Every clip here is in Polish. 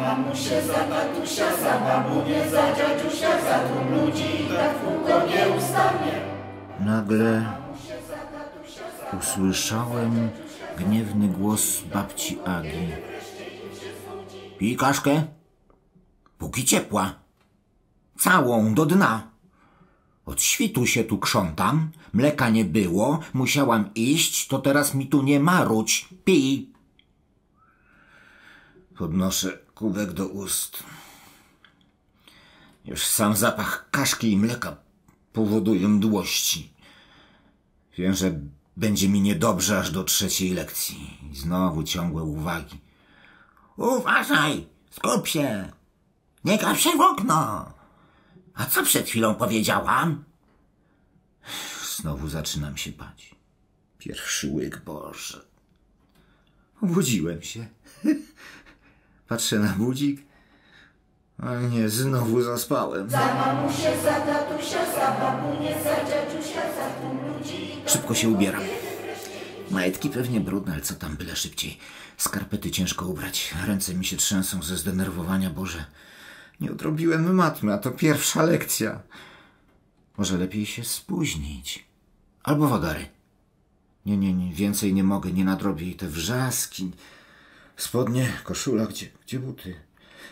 mamusię, za tatusia, za babunię, za dziadziusia, za tłum ludzi i tak kółko nieustannie. Nagle usłyszałem gniewny głos babci Agi. Pij kaszkę, póki ciepła. Całą do dna. Od świtu się tu krzątam, mleka nie było, musiałam iść, to teraz mi tu nie maruć. Pij. Podnoszę kubek do ust. Już sam zapach kaszki i mleka powoduje mdłości. Wiem, że będzie mi niedobrze aż do trzeciej lekcji. I znowu ciągłe uwagi. Uważaj! Skup się! Nie gaw się w okno! A co przed chwilą powiedziałam? Znowu zaczynam się bać. Pierwszy łyk, Boże. Obudziłem się. Patrzę na budzik. A nie, znowu zaspałem. Za mamusię, za tatusia, za babunię, za dziadziusia, za tłum ludzi Szybko się ubieram. Majtki pewnie brudne, ale co tam, byle szybciej. Skarpety ciężko ubrać. Ręce mi się trzęsą ze zdenerwowania. Boże, nie odrobiłem matmy, a to pierwsza lekcja. Może lepiej się spóźnić. Albo wagary. Nie, nie, nie, więcej nie mogę, nie nadrobię. I te wrzaski. Spodnie, koszula, gdzie, gdzie buty?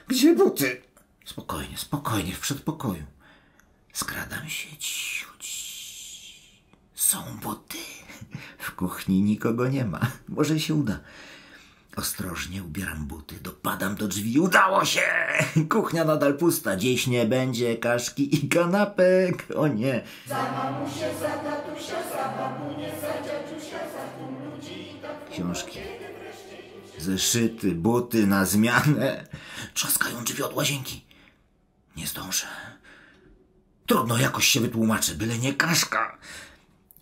Gdzie buty? Spokojnie, spokojnie, w przedpokoju. Skradam się cicho. Są buty. W kuchni nikogo nie ma. Może się uda. Ostrożnie ubieram buty, dopadam do drzwi. Udało się! Kuchnia nadal pusta. Dziś nie będzie kaszki i kanapek. O nie. Za mamusię, za tatusia, za babunię, za dziadziusia, za tłum ludzi i tak Książki. Zeszyty, buty na zmianę. Trzaskają drzwi od łazienki. Nie zdążę. Trudno, jakoś się wytłumaczę, byle nie kaszka.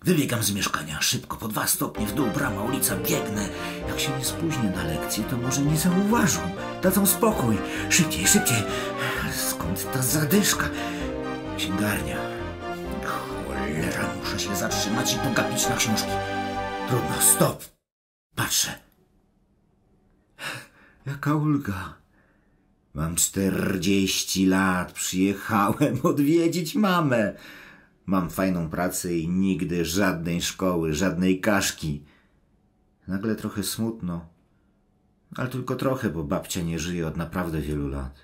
Wybiegam z mieszkania, szybko, po dwa stopnie w dół, brama, ulica, biegnę. Jak się nie spóźnię na lekcję, to może nie zauważą. Dadzą spokój. Szybciej, szybciej. Skąd ta zadyszka? Księgarnia. Cholera, muszę się zatrzymać i pogapić na książki. Trudno, stop. Patrzę. Jaka ulga. Mam czterdzieści lat, przyjechałem odwiedzić mamę. Mam fajną pracę i nigdy żadnej szkoły, żadnej kaszki. Nagle trochę smutno. Ale tylko trochę, bo babcia nie żyje od naprawdę wielu lat.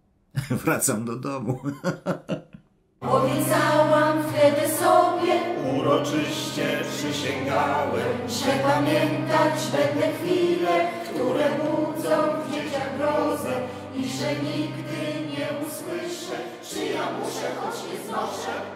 Wracam do domu. uroczyście przysięgałem, że pamiętać będę chwile, które budzą w dzieciach grozę i że nigdy nie usłyszę, czy ja muszę, choć nie znoszę.